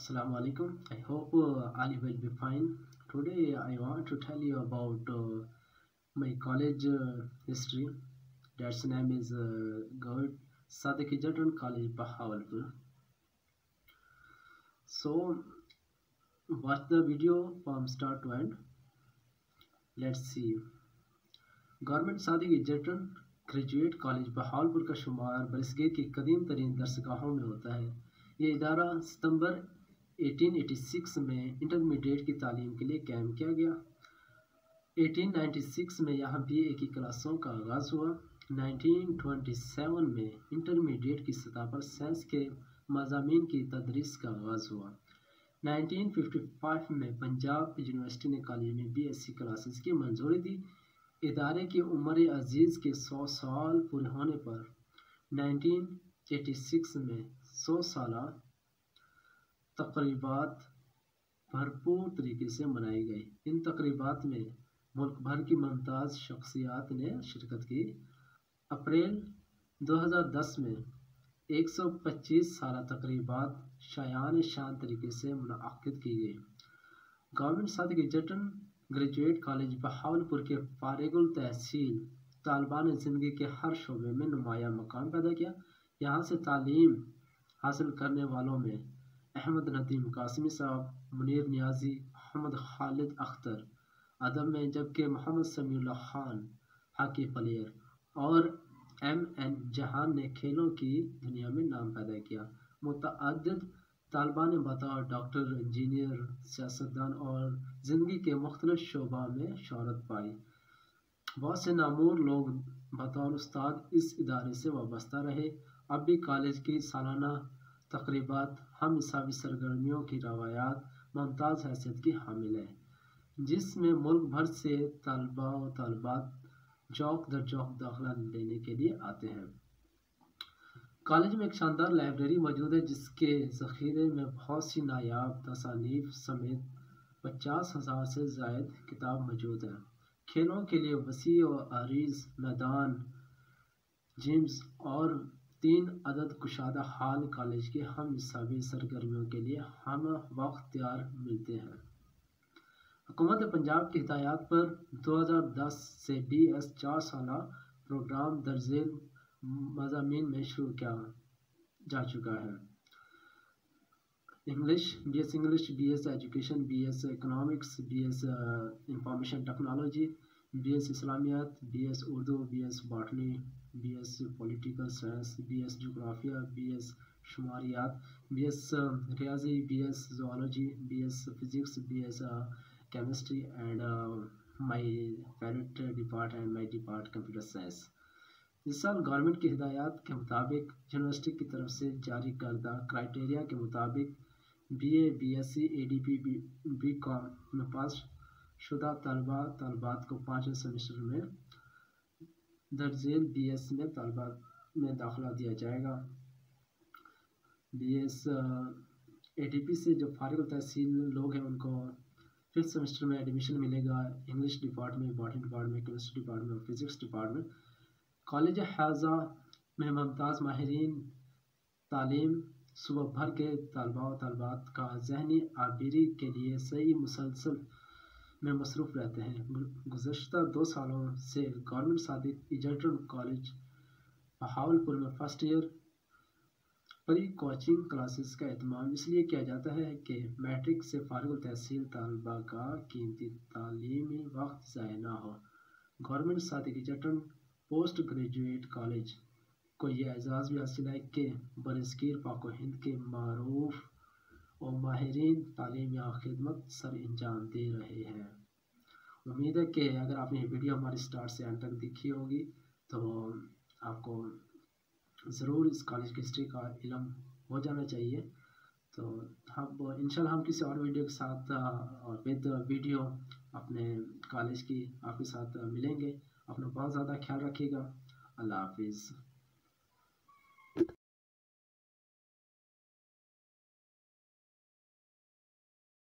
Assalamu alaikum. I hope uh, all will be fine. Today I want to tell you about uh, my college uh, history. That's name is uh, Gawad Sadiq Jatan College, Bahawalpur. So watch the video from start to end. Let's see. Government Sadiq Egerton graduate college Bahawalpur का शुमार बरसगीर की कदीम तरीन दरसगाहों में होता है ये इदारा सितंबर 1886 में इंटरमीडिएट की तालीम के लिए कैम किया गया। 1896 में यहाँ बी ए की क्लासों का आगाज़ हुआ। 1927 में इंटरमीडिएट की सतह पर साइंस के मजामी की तदरीस का आगाज़ हुआ। 1955 में पंजाब यूनिवर्सिटी ने कॉलेज में बी एस सी क्लासेस की मंजूरी दी। इदारे की उम्र अज़ीज़ के सौ साल पूरे होने पर 1986 में सौ साल तकरीबात भरपूर तरीके से मनाई गई। इन तकरीबात में मुल्क भर की मुमताज़ शख्सियात ने शिरकत की। अप्रैल 2010 में 125 साल तकरीबात शायान शान तरीके से मुनद की गई। Government Sadiq Egerton graduate college Bahawalpur के फारगुल तहसील तालबान ज़िंदगी के हर शोबे में नुमाया मकाम पैदा किया। यहाँ से तालीम हासिल करने वालों में अहमद नदीम, कासमी साहब, मुनीर नियाजी मोहम्मद खालिद अख्तर, अदब में जबकि मोहम्मद समीउल्ला खान, हाकी प्लेयर और एम एन जहान ने खेलों की दुनिया में नाम पैदा किया। मुतद तालबा ने बतौर डॉक्टर, इंजीनियर, सियासतदान और ज़िंदगी के मुख्तलिफ़ शोबा में शहरत पाई। बहुत से नामूर लोग बतौर उस्ताद, इस इदारे से वाबस्ता रहे। अब भी कॉलेज की सालाना तकरीबा हम हिसाबी सरगर्मियों की रवायात, मुमताज़ हैसियत की हामिल है, जिसमें मुल्क भर से तलबा व तलबात जौक दर जौक दाखिला लेने के लिए आते हैं। कॉलेज में एक शानदार लाइब्रेरी मौजूद है, जिसके ज़ख़ीरे में बहुत सी नायाब तसानीफ समेत पचास हज़ार से जायद किताब मौजूद हैं। खेलों के लिए वसी व अरीज मैदान, जिम्स और तीन अदद कुशादा हाल कॉलेज के हम हिसाबी सरगर्मियों के लिए हम वक्त तैयार मिलते हैं। हुकूमत पंजाब की हिदायत पर 2010 से बी एस चार साल प्रोग्राम दर्जेल मजामी में शुरू किया जा चुका है। English B S English B S education B S economics B S information technology B S इस्लामियात B S Urdu B S botany B S political science B S जोग्राफिया B S शुमारियात B S रियाजी B S zoology B S physics B S chemistry and my favourite depart and my depart computer science इस साल government की हिदायत के मुताबिक university की तरफ़ से जारी करदा क्राइटेरिया के मुताबिक B A B S C A D P B B com में पास शुदा तलबा तलबात को पाँचवें सेमेस्टर में दर्जेल बी एस में तलबा में दाखिला दिया जाएगा। B S A T P से जो फारिग तहसील लोग हैं उनको फिफ्थ सेमेस्टर में एडमिशन मिलेगा। English department botany department chemistry department और फिज़िक्स डिपार्टमेंट कॉलेज हाजा में मुमताज़ माहरीन तालीम सुबह भर के तलबा तलबात का जहनी आबिरी के लिए सही मुसलसल में मसरूफ़ रहते हैं। गुज्त दो सालों से government Sadiq Egerton college, Bahawalpur में first year pre coaching classes का अहतमाम इसलिए किया जाता है कि मैट्रिक से फारग तहसील तलबा का कीमती तालीमी वक्त ज़ाय ना हो। Government Sadiq Egerton post graduate college को यह एजाज़ भी हासिल है कि बरसगीर पाको हिंद के मरूफ और माहरीन तालीम या खिदमत सर अंजाम दे रहे हैं। उम्मीद है कि अगर आपने वीडियो हमारी स्टार्ट से एंड तक देखी होगी तो आपको ज़रूर इस कॉलेज की हिस्ट्री का इलम हो जाना चाहिए। तो हम, इंशाल्लाह हम किसी और वीडियो के साथ, और विद वीडियो अपने कॉलेज की आपके साथ मिलेंगे। अपना बहुत ज़्यादा ख्याल रखिएगा। अल्लाह हाफिज़।